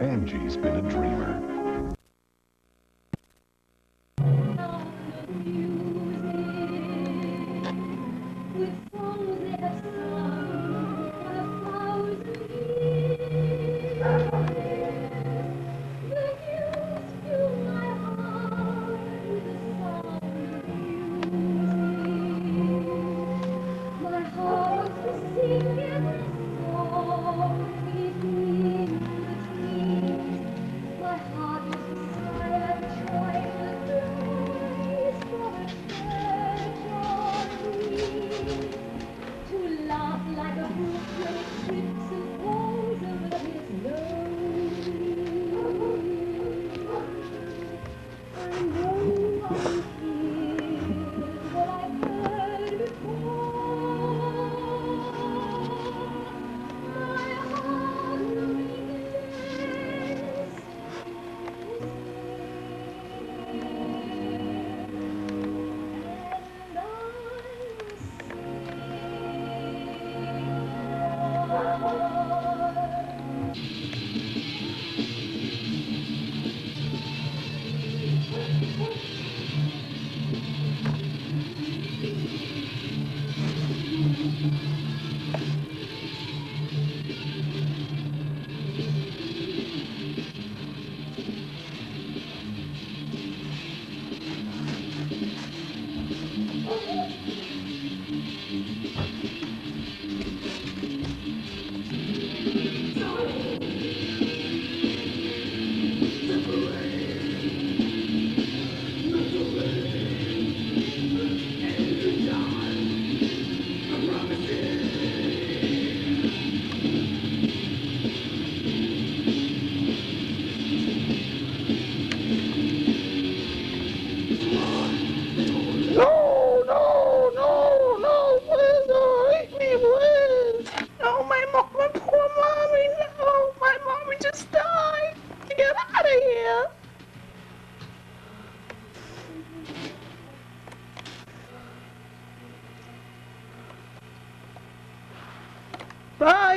Angie's been a dreamer.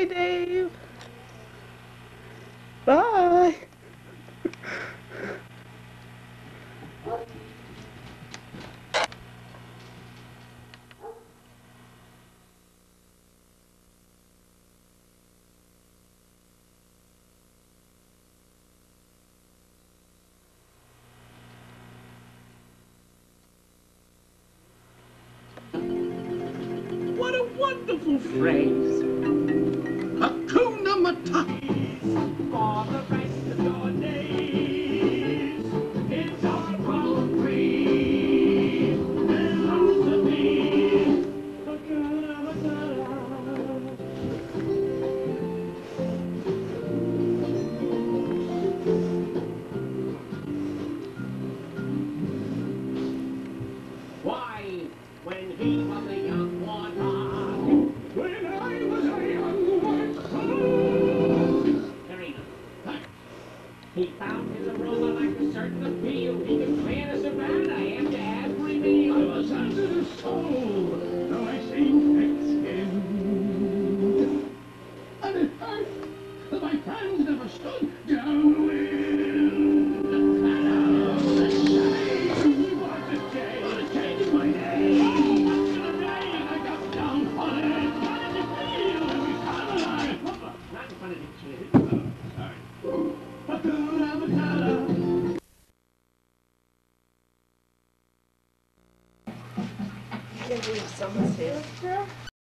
Bye, Dave. Bye. wonderful phrase top. found his aroma like a certain appeal. He can plan us around. I am to add three million of us under the soul. Though I seem can't believe someone's here.